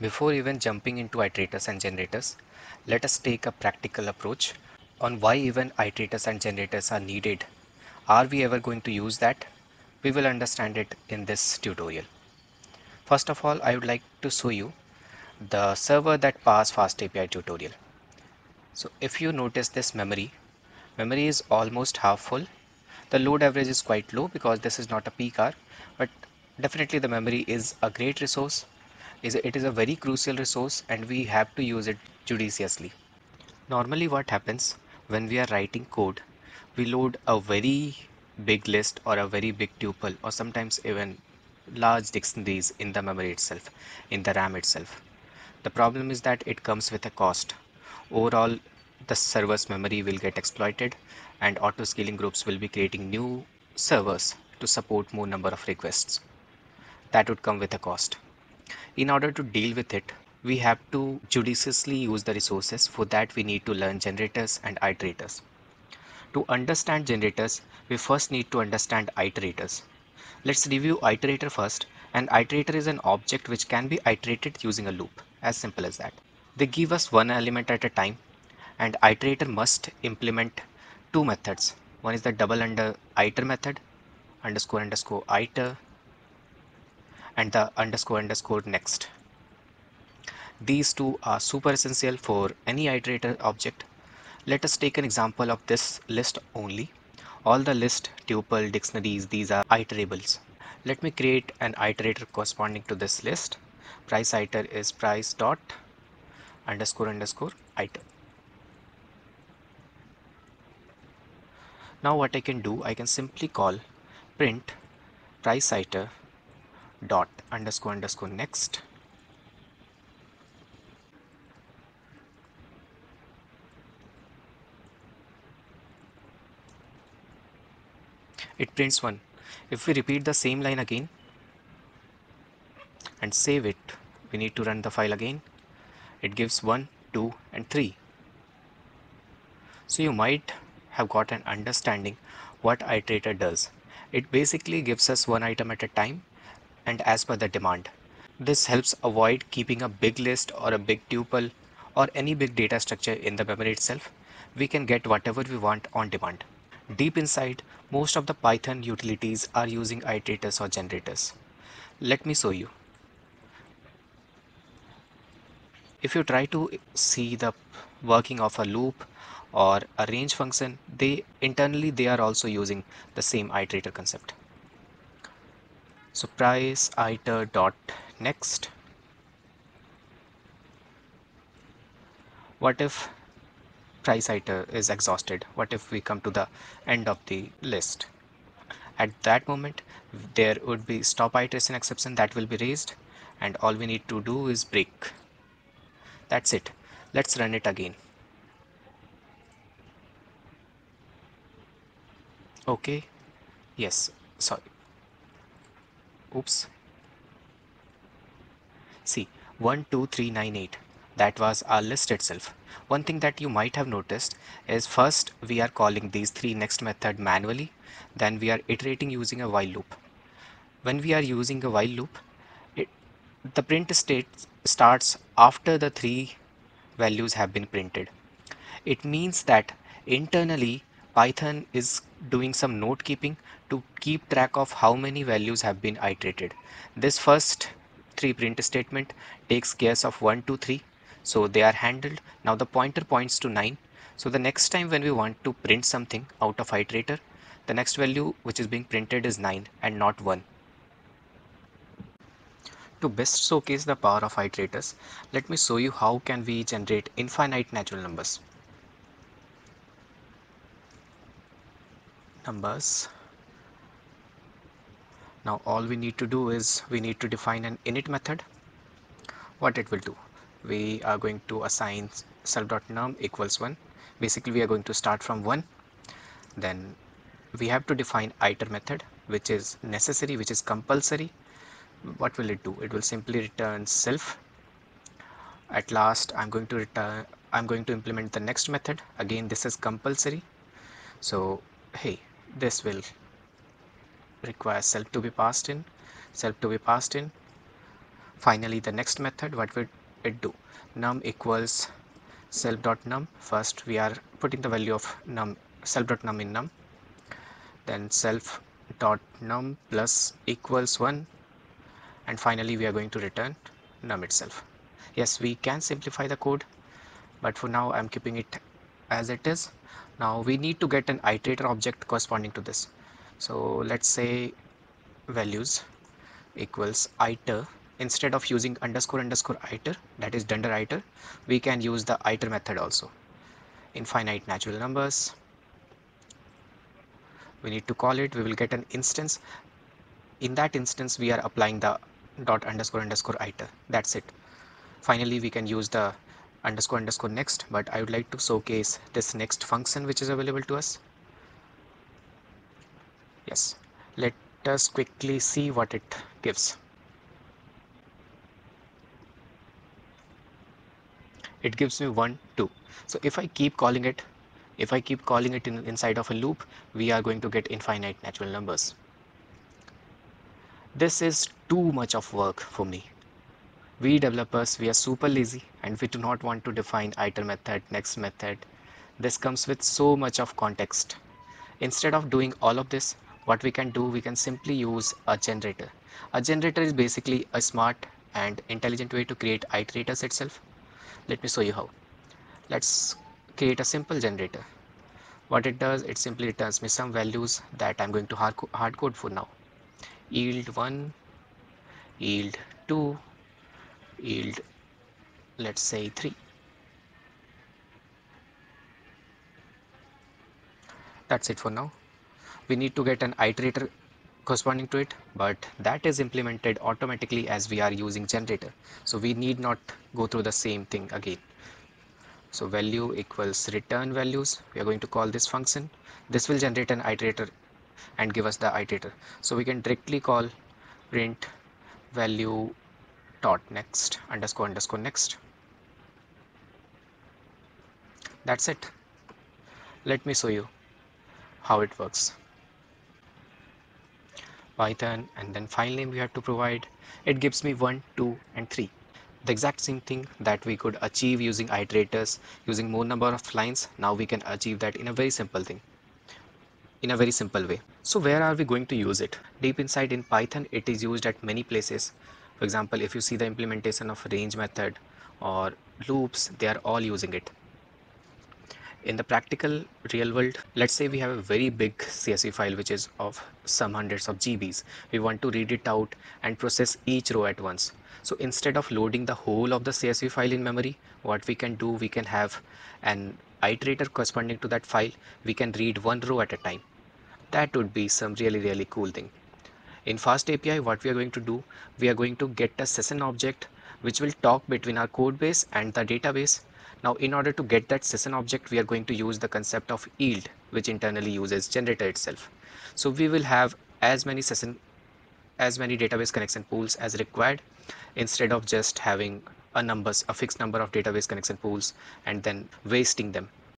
Before even jumping into iterators and generators, let us take a practical approach on why even iterators and generators are needed. Are we ever going to use that? We will understand it in this tutorial. First of all, I would like to show you the server that powers FastAPI tutorial. So if you notice this memory, memory is almost half full. The load average is quite low because this is not a peak hour, but definitely the memory is a great resource is it is a very crucial resource and we have to use it judiciously. Normally what happens when we are writing code, we load a very big list or a very big tuple or sometimes even large dictionaries in the memory itself, in the RAM itself. The problem is that it comes with a cost. Overall, the server's memory will get exploited and auto scaling groups will be creating new servers to support more number of requests. That would come with a cost. In order to deal with it, we have to judiciously use the resources. For that, we need to learn generators and iterators. To understand generators, we first need to understand iterators. Let's review iterator first. An iterator is an object which can be iterated using a loop, as simple as that. They give us one element at a time and iterator must implement two methods. One is the double under iter method, underscore underscore iter and the underscore underscore next. These two are super essential for any iterator object. Let us take an example of this list only. All the list, tuple, dictionaries, these are iterables. Let me create an iterator corresponding to this list. Price iter is price dot underscore underscore iter. Now what I can do, I can simply call print price iter dot underscore underscore next. It prints 1 if we repeat the same line again and save it we need to run the file again. It gives 1 2 and 3 so you might have got an understanding what iterator does. It basically gives us one item at a time and as per the demand. This helps avoid keeping a big list or a big tuple or any big data structure in the memory itself. We can get whatever we want on demand. Deep inside, most of the Python utilities are using iterators or generators. Let me show you. If you try to see the working of a loop or a range function, they internally they are also using the same iterator concept so price iter dot next. What if price iter is exhausted? What if we come to the end of the list? At that moment there would be stop iteration exception that will be raised and all we need to do is break. That's it. Let's run it again. Okay. Yes. Sorry oops. See 12398 that was our list itself. One thing that you might have noticed is first we are calling these three next method manually. Then we are iterating using a while loop. When we are using a while loop it, the print state starts after the three values have been printed. It means that internally Python is doing some note keeping to keep track of how many values have been iterated. This first three print statement takes care of 1, 2, 3. So they are handled. Now the pointer points to 9. So the next time when we want to print something out of iterator, the next value which is being printed is 9 and not 1. To best showcase the power of iterators, let me show you how can we generate infinite natural numbers. Numbers. Now all we need to do is we need to define an init method. What it will do? We are going to assign self.num equals 1 basically we are going to start from 1 then we have to define iter method which is necessary which is compulsory. What will it do? It will simply return self. At last I'm going to return I'm going to implement the next method. Again this is compulsory. So hey this will require self to be passed in self to be passed in. Finally the next method what would it do? Num equals self dot num. First we are putting the value of num self dot num in num. Then self dot num plus equals 1 and finally we are going to return num itself. Yes we can simplify the code but for now I'm keeping it as it is now we need to get an iterator object corresponding to this. So let's say values equals iter. Instead of using underscore underscore iter that is dunder iter we can use the iter method also. Infinite natural numbers. We need to call it. We will get an instance. In that instance we are applying the dot underscore underscore iter. That's it. Finally we can use the underscore underscore next but I would like to showcase this next function which is available to us. Yes. Let us quickly see what it gives. It gives me 1 2 so if I keep calling it if I keep calling it in, inside of a loop we are going to get infinite natural numbers. This is too much of work for me. We developers we are super lazy and we do not want to define iter method next method. This comes with so much of context. Instead of doing all of this what we can do we can simply use a generator. A generator is basically a smart and intelligent way to create iterators itself. Let me show you how. Let's create a simple generator. What it does it simply returns me some values that I'm going to hard, hard code for now. Yield 1 yield 2 yield let's say 3 that's it for now. We need to get an iterator corresponding to it but that is implemented automatically as we are using generator. So we need not go through the same thing again. So value equals return values. We are going to call this function. This will generate an iterator and give us the iterator. So we can directly call print value dot next underscore underscore next. That's it. Let me show you how it works. Python and then file name we have to provide. It gives me 1 2 and 3 the exact same thing that we could achieve using iterators using more number of lines. Now we can achieve that in a very simple thing in a very simple way. So where are we going to use it? Deep inside in python it is used at many places for example if you see the implementation of range method or loops they are all using it. In the practical real world let's say we have a very big csv file which is of some hundreds of gbs we want to read it out and process each row at once. So instead of loading the whole of the csv file in memory what we can do we can have an iterator corresponding to that file. We can read one row at a time. That would be some really really cool thing in fast api what we are going to do we are going to get a session object which will talk between our code base and the database now in order to get that session object we are going to use the concept of yield which internally uses generator itself. So we will have as many session as many database connection pools as required instead of just having a numbers a fixed number of database connection pools and then wasting them